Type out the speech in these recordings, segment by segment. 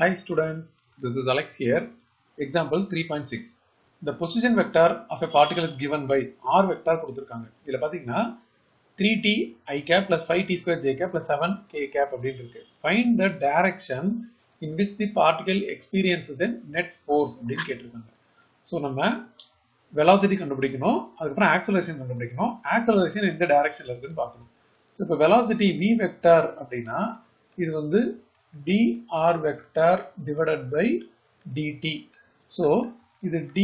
Hi students, this is Alex here. Example 3.6. The position vector of a particle is given by r vector கொடுத்திருக்காங்க. இதுல பாத்தீங்கன்னா 3t i cap plus 5t square j cap plus 7 k cap அப்படின்னு இருக்கு. Find the direction in which the particle experiences a net force அப்படின்னு கேட்டிருக்காங்க. So நம்ம velocity கண்டுபிடிக்கணும் அதுக்கப்புறம் ஆக்சலரேஷன் கண்டுபிடிக்கணும் acceleration எந்த directionல இருக்குன்னு பார்க்கணும் ஸோ இப்போ velocity v vector அப்படின்னா இது வந்து dr vector divided by dt. So இது d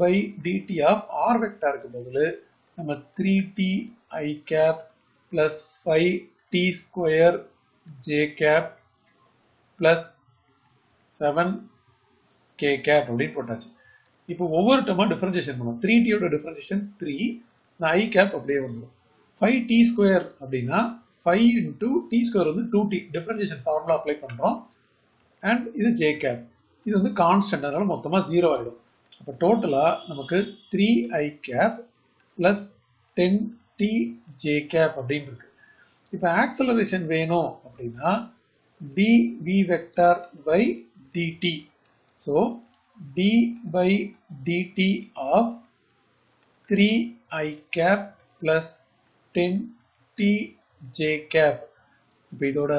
by dt of r வெக்டாருக்கு பதில் நம்ம 3t i cap plus 5t square j cap plus 7 k cap அப்படின்னு போட்டாச்சு. இப்போ ஒவ்வொரு டேர்மா டிஃபரன்சியேஷன் பண்ணுவோம் த்ரீ டியோட டிஃபரன்சியேஷன் த்ரீ நான் ஐ கேப் அப்படியே வந்துடும் ஃபைவ் டி ஸ்கொயர் அப்படின்னா ஃபைவ் இன்டூ டி ஸ்கொயர் வந்து two T differentiation formula apply பண்ணுறோம் அண்ட் இது ஜே கேப் இது வந்து கான்ஸ்டன்ட் அதனால மொத்தமாக ஜீரோ ஆகிடும் அப்போ டோட்டலாக நமக்கு three I cap plus ten T J cap அப்படின்னு இருக்கு. இப்போ ஆக்சலரேஷன் வேணும் அப்படின்னா D V vector by DT so d by dt of 3i cap plus 10t j cap. இப்போ இதோட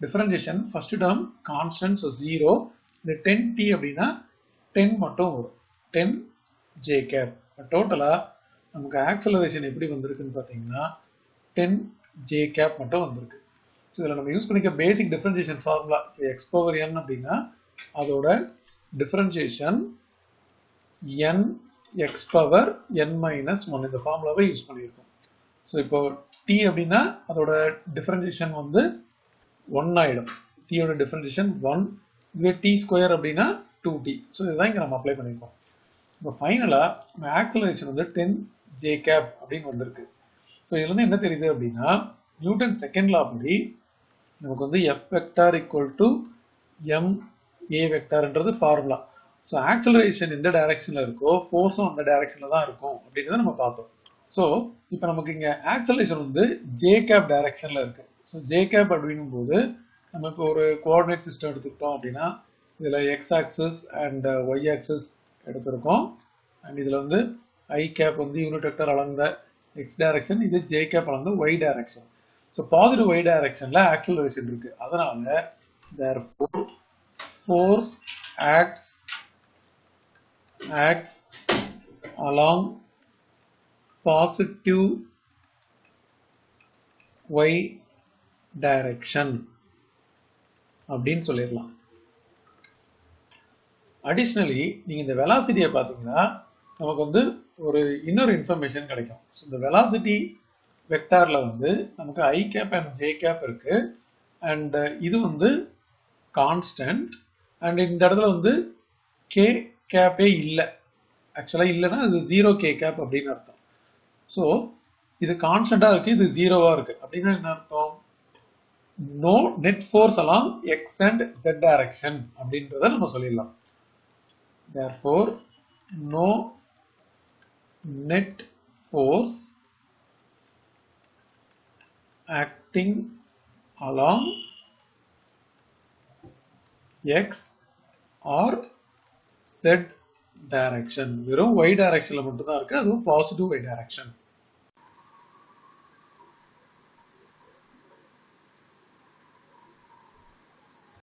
differentiation first term constant so zero இந்த ten D அப்படின்னா ten மட்டும் வரும். டென் ஜே கேப் டோட்டலாக நமக்கு ஆக்சலரேஷன் எப்படி வந்திருக்குன்னு பார்த்தீங்கன்னா டென் ஜே கேப் மட்டும் வந்திருக்கு. ஸோ இதில் நம்ம யூஸ் பண்ணிக்க basic differentiation formula X power N அப்படின்னா அதோட differentiation N X power N minus one இந்த ஃபார்முலாவை யூஸ் பண்ணியிருக்கோம் ஸோ இப்போ டி அப்படின்னா அதோட டிஃபரன்சியேஷன் வந்து ஒன் ஆயிடும். டீயோட டிஃபரன்சியேஷன் ஒன் இதுவே டி ஸ்கொயர் அப்படின்னா டூ டி ஸோ இதுதான் இங்கே நம்ம அப்ளை பண்ணியிருக்கோம் இப்போ ஃபைனலாக நம்ம ஆக்சலரேஷன் வந்து டென் ஜே கேப் அப்படின்னு வந்திருக்கு. ஸோ இதுலேருந்து என்ன தெரியுது அப்படின்னா நியூட்டன் செகண்ட் லா படி நமக்கு வந்து F vector equal to M A வெக்டார்ன்றது formula so acceleration எந்த டைரக்ஷனில் இருக்கோ ஃபோர்ஸும் அந்த டைரக்ஷனில் தான் இருக்கும் அப்படின்றத நம்ம பார்த்தோம். ஸோ இப்போ நமக்கு இங்கே ஆக்சலேஷன் வந்து ஜே கேப் டைரக்ஷனில் இருக்கு. ஸோ ஜே கேப் அப்படின்னும் போது நம்ம இப்போ ஒரு கோஆர்டினேட் சிஸ்டம் எடுத்துக்கிட்டோம் அப்படின்னா இதில் X axis and Y axis எடுத்திருக்கோம். அண்ட் இதில் வந்து ஐ கேப் வந்து யூனிட் வெக்டர் அளந்த எக்ஸ் டைரக்ஷன் இது ஜே கேப் அளந்த Y direction so positive Y டைரக்ஷனில் ஆக்சலரேஷன் இருக்கு. அதனால for force acts acts along positive y direction அப்படின்னு சொல்லிடலாம். அடிஷ்னலி நீங்க இந்த வெலாசிட்டியை பார்த்தீங்கன்னா நமக்கு வந்து ஒரு இன்னொரு இன்ஃபர்மேஷன் கிடைக்கும். ஸோ இந்த வெலாசிட்டி வெக்டார்ல வந்து நமக்கு I cap and J cap இருக்கு. அண்ட் uh, இது வந்து கான்ஸ்டன்ட் அண்ட் இந்த இடத்துல வந்து கே கேப்பே இல்லை. ஆக்சுவலாக இல்லைன்னா இது ஜீரோ கே கேப் அப்படின்னு அர்த்தம். ஸோ இது கான்ஸ்டண்டா இருக்கு இது ஜீரோவா இருக்கு. அப்படின்னா என்ன அர்த்தம்? No net force along X and Z direction அப்படின்றத நம்ம சொல்லிடலாம். Therefore no net force acting along x or z direction வெறும் ஒய் டைரக்ஷன்ல மட்டும் தான் இருக்கு அதுவும் பாசிட்டிவ் ஒய் டைரக்ஷன்